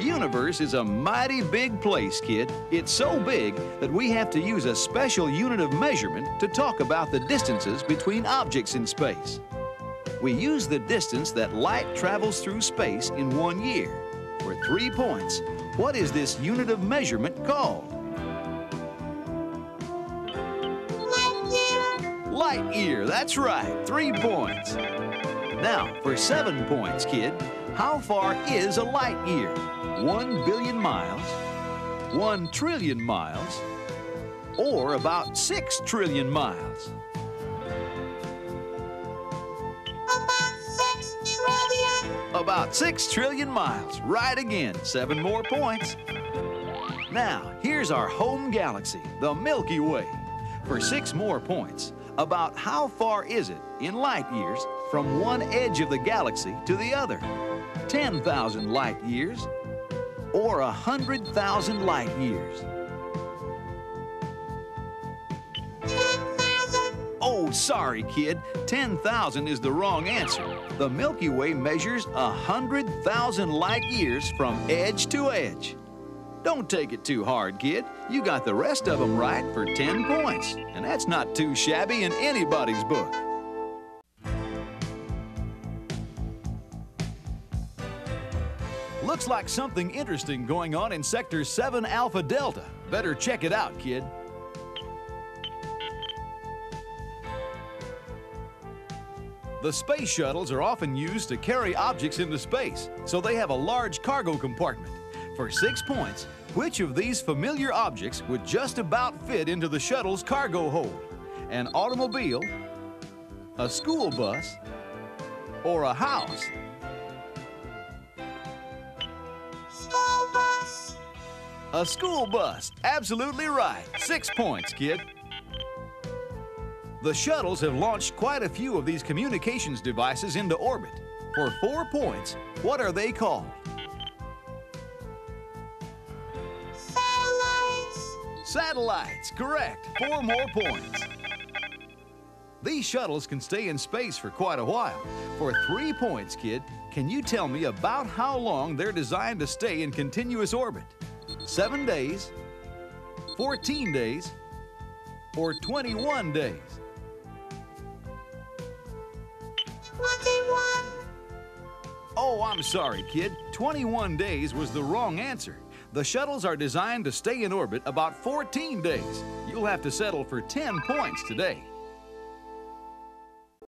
universe is a mighty big place, kid. It's so big that we have to use a special unit of measurement to talk about the distances between objects in space. We use the distance that light travels through space in one year. For three points, what is this unit of measurement called? Light year. Light year, that's right, three points. Now, for seven points, kid, how far is a light year? One billion miles, one trillion miles, or about six trillion miles? About six trillion. About six trillion miles. Right again, seven more points. Now, here's our home galaxy, the Milky Way. For six more points, about how far is it in light years from one edge of the galaxy to the other? 10,000 light years or 100,000 light years? Oh, sorry, kid. 10,000 is the wrong answer. The Milky Way measures 100,000 light years from edge to edge. Don't take it too hard, kid. You got the rest of them right for 10 points, and that's not too shabby in anybody's book. Looks like something interesting going on in Sector 7 Alpha Delta. Better check it out, kid. The space shuttles are often used to carry objects into space, so they have a large cargo compartment. For six points, which of these familiar objects would just about fit into the shuttle's cargo hold? An automobile, a school bus, or a house? A school bus. Absolutely right. Six points, kid. The shuttles have launched quite a few of these communications devices into orbit. For four points, what are they called? Satellites. Satellites, correct. Four more points. These shuttles can stay in space for quite a while. For three points, kid, can you tell me about how long they're designed to stay in continuous orbit? Seven days, 14 days, or 21 days? Twenty-one. Oh, I'm sorry, kid. 21 days was the wrong answer. The shuttles are designed to stay in orbit about 14 days. You'll have to settle for 10 points today.